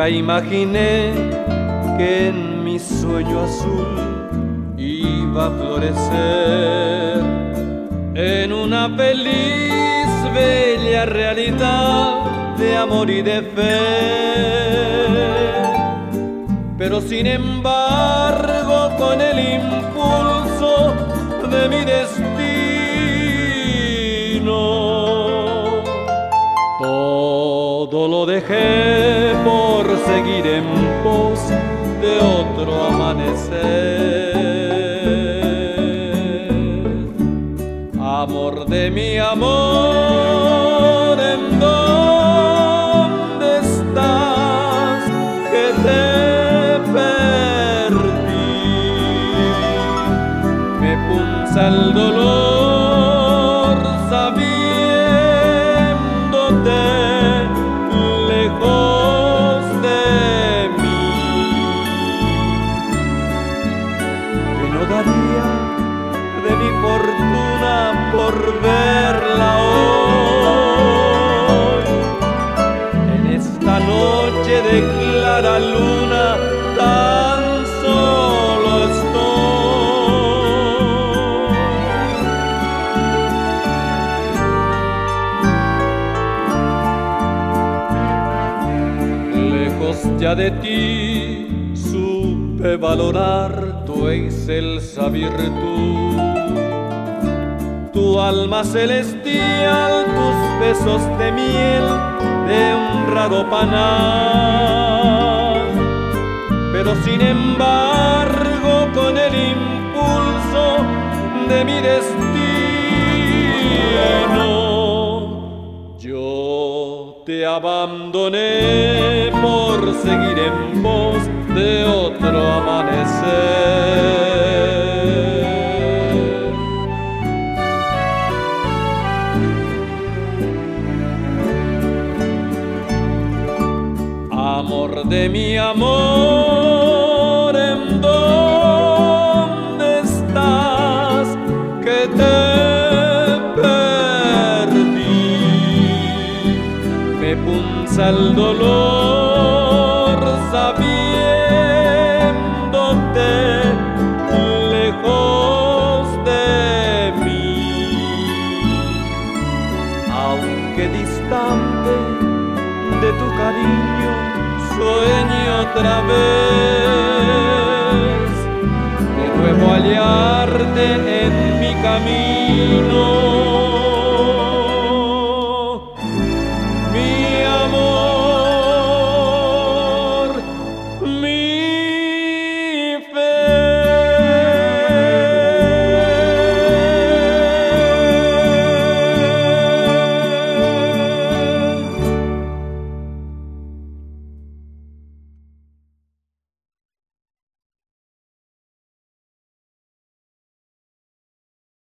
Nunca imaginé que en mi sueño azul iba a florecer en una feliz, bella realidad de amor y de fe. Pero sin embargo, con el impulso de mi destino, todo lo dejé por seguir en pos de otro amanecer. Amor de mi amor, ¿en dónde estás? Que te perdí. Me punza el dolor de mi fortuna por verla hoy. En esta noche de clara luna tan solo estoy. Lejos ya de ti supe valorar tu excelsa virtud tu alma celestial, tus besos de miel de un raro panal. Pero sin embargo, con el impulso de mi destino, te abandoné por seguir en pos de otro amanecer. amor de mi amor, el dolor sabiéndote lejos de mí, aunque distante de tu cariño sueño otra vez. De nuevo hallarte en mi camino